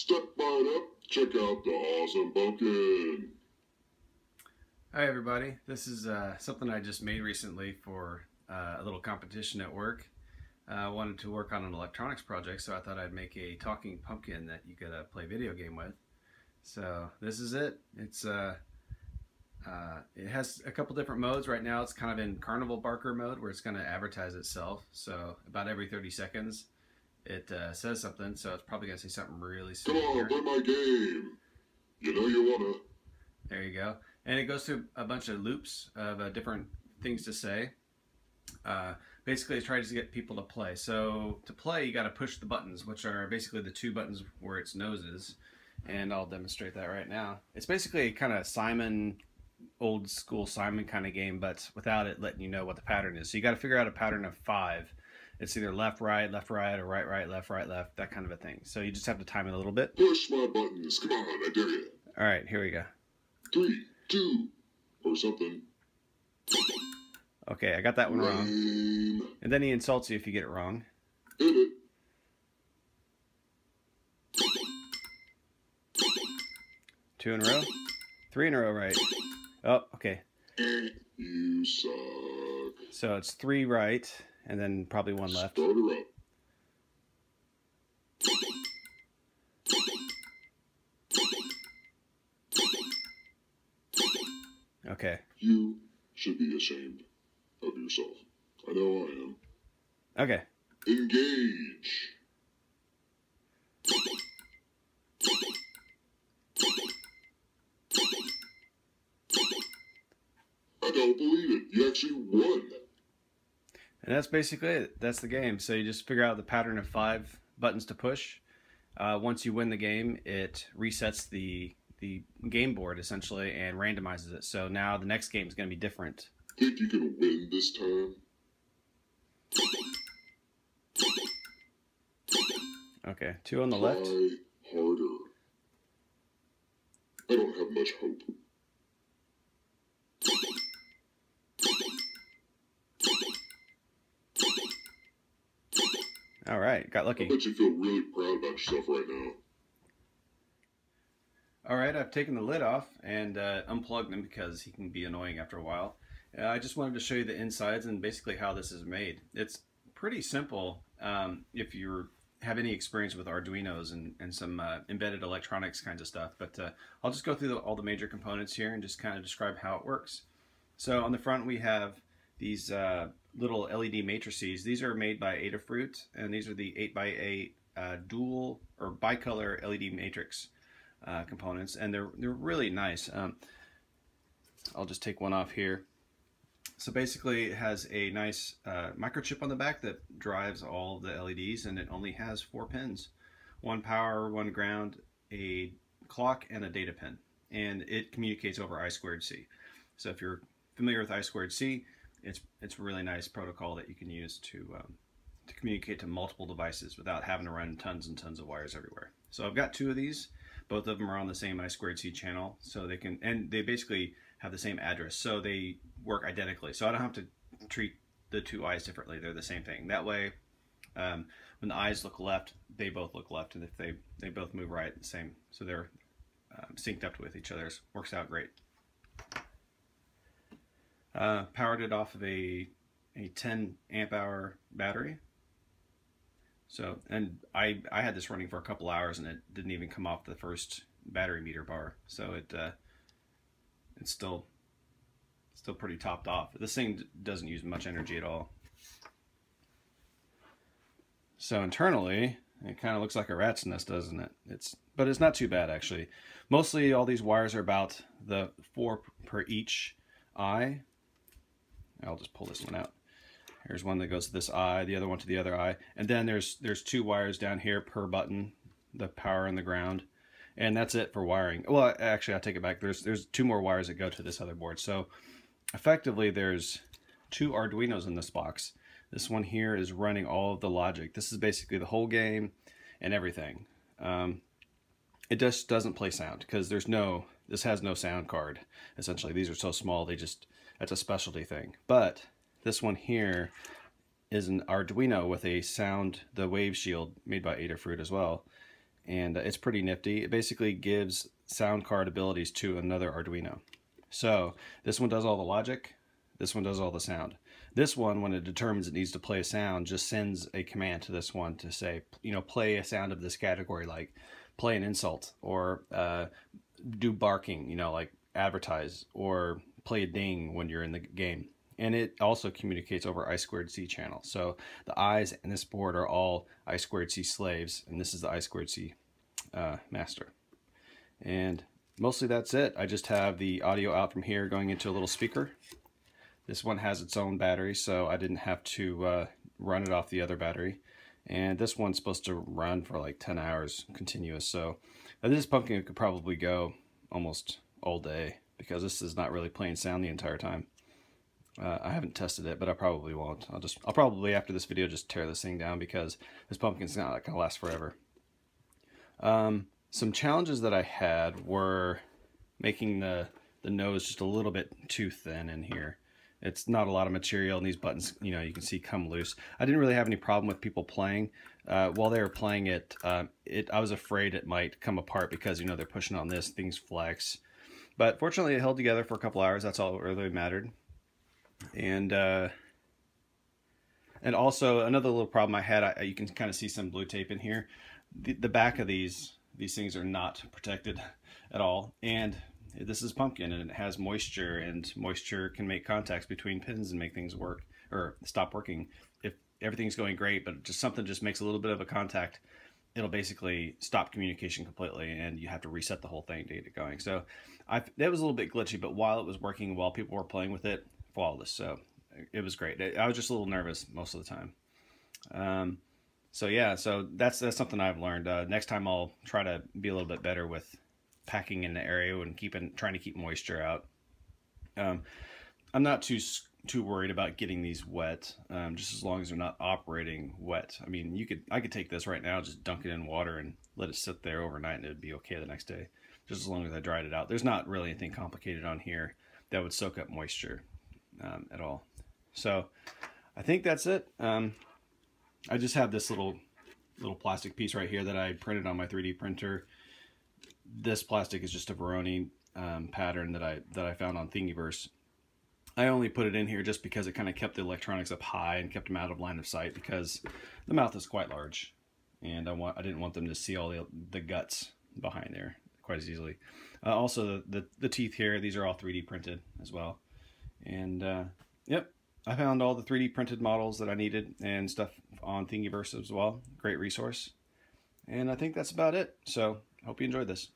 Step on up, check out the awesome pumpkin. Hi everybody, this is uh, something I just made recently for uh, a little competition at work. Uh, I wanted to work on an electronics project, so I thought I'd make a talking pumpkin that you could play video game with. So this is it. It's uh, uh, it has a couple different modes. Right now it's kind of in carnival barker mode where it's going to advertise itself. So about every 30 seconds it uh, says something. So it's probably going to say something really stupid. Come on, play my game. You know you wanna. There you go. And it goes through a bunch of loops of uh, different things to say. Uh, basically, it tries to get people to play. So to play, you got to push the buttons, which are basically the two buttons where its nose is. And I'll demonstrate that right now. It's basically kind of Simon old school Simon kind of game, but without it letting you know what the pattern is. So you got to figure out a pattern of five. It's either left, right, left, right, or right, right, left, right, left, that kind of a thing. So you just have to time it a little bit. Push my buttons. Come on, I dare you. All right, here we go. Three, two, or something. Okay, I got that one wrong. And then he insults you if you get it wrong. It. Two in a row. Three in a row, right. Oh, okay. You suck. So it's three right, and then probably one left. Okay. You should be ashamed of yourself. I know I am. Okay. Engage. I don't believe it. You actually won. And that's basically it. That's the game. So you just figure out the pattern of five buttons to push. Uh, once you win the game, it resets the the game board essentially and randomizes it. So now the next game is going to be different. Think you can win this time? Okay, two on the left. Harder. I don't have much hope. Right, got I lucky. bet you feel really proud about yourself right now. All right, I've taken the lid off and uh, unplugged him because he can be annoying after a while. Uh, I just wanted to show you the insides and basically how this is made. It's pretty simple um, if you have any experience with Arduinos and, and some uh, embedded electronics kinds of stuff. But uh, I'll just go through the, all the major components here and just kind of describe how it works. So on the front we have these uh, little LED matrices. These are made by Adafruit and these are the 8x8 uh, dual or bicolor LED matrix uh, components, and they're they're really nice. Um, I'll just take one off here. So basically, it has a nice uh, microchip on the back that drives all the LEDs, and it only has four pins: one power, one ground, a clock, and a data pin. And it communicates over I squared C. So if you're familiar with I squared C, it's it's a really nice protocol that you can use to um, to communicate to multiple devices without having to run tons and tons of wires everywhere. So I've got two of these. Both of them are on the same I squared C channel, so they can, and they basically have the same address, so they work identically. So I don't have to treat the two eyes differently; they're the same thing. That way, um, when the eyes look left, they both look left, and if they they both move right, the same. So they're um, synced up with each other. Works out great. Uh, powered it off of a a 10 amp hour battery. So, and I, I had this running for a couple hours and it didn't even come off the first battery meter bar. So it, uh, it's still, still pretty topped off. This thing doesn't use much energy at all. So internally, it kind of looks like a rat's nest, doesn't it? It's, but it's not too bad actually. Mostly all these wires are about the four per each eye. I'll just pull this one out. Here's one that goes to this eye, the other one to the other eye. And then there's there's two wires down here per button, the power and the ground. And that's it for wiring. Well, actually, I'll take it back. There's there's two more wires that go to this other board. So effectively, there's two Arduinos in this box. This one here is running all of the logic. This is basically the whole game and everything. Um, it just doesn't play sound because there's no, this has no sound card. Essentially, these are so small, they just, that's a specialty thing. But this one here is an Arduino with a sound, the wave shield made by Adafruit as well. and it's pretty nifty. It basically gives sound card abilities to another Arduino. So this one does all the logic, this one does all the sound. This one, when it determines it needs to play a sound, just sends a command to this one to say, you know, play a sound of this category, like play an insult or uh, do barking, you know, like advertise or play a ding when you're in the game. And it also communicates over I squared C channel. So the eyes in this board are all I squared C slaves, and this is the I squared C uh, master. And mostly that's it. I just have the audio out from here going into a little speaker. This one has its own battery, so I didn't have to uh, run it off the other battery. And this one's supposed to run for like 10 hours continuous. So this pumpkin could probably go almost all day because this is not really playing sound the entire time. Uh, I haven't tested it, but I probably won't. I'll just, I'll probably after this video just tear this thing down because this pumpkin's not gonna last forever. Um, some challenges that I had were making the the nose just a little bit too thin in here. It's not a lot of material, and these buttons, you know, you can see come loose. I didn't really have any problem with people playing. Uh, while they were playing it, uh, it, I was afraid it might come apart because, you know, they're pushing on this, things flex. But fortunately, it held together for a couple hours. That's all really mattered. And uh, and also another little problem I had, I, you can kind of see some blue tape in here. The, the back of these these things are not protected at all, and this is pumpkin and it has moisture and moisture can make contacts between pins and make things work or stop working. If everything's going great but just something just makes a little bit of a contact it'll basically stop communication completely and you have to reset the whole thing to get it going. So I that was a little bit glitchy but while it was working while people were playing with it flawless. So it was great. I was just a little nervous most of the time. Um, so yeah so that's that's something I've learned. Uh, next time I'll try to be a little bit better with packing in the area and keeping trying to keep moisture out. Um, I'm not too too worried about getting these wet, um, just as long as they're not operating wet. I mean, you could I could take this right now, just dunk it in water and let it sit there overnight, and it'd be okay the next day, just as long as I dried it out. There's not really anything complicated on here that would soak up moisture um, at all. So I think that's it. Um, I just have this little little plastic piece right here that I printed on my 3D printer this plastic is just a Voronoi um, pattern that I that I found on Thingiverse. I only put it in here just because it kind of kept the electronics up high and kept them out of line of sight because the mouth is quite large, and I want I didn't want them to see all the the guts behind there quite as easily. Uh, also, the, the, the teeth here these are all 3D printed as well, and uh, yep, I found all the 3D printed models that I needed and stuff on Thingiverse as well. Great resource, and I think that's about it. So hope you enjoyed this.